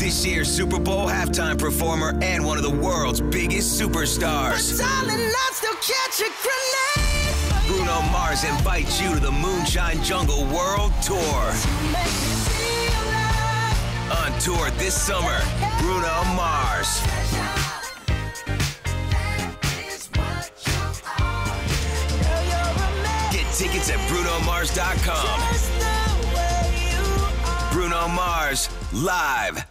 This year's Super Bowl halftime performer and one of the world's biggest superstars. Bruno Mars invites you to the Moonshine Jungle World Tour. On tour this summer, Bruno Mars. Get tickets at BrunoMars.com. Bruno Mars, live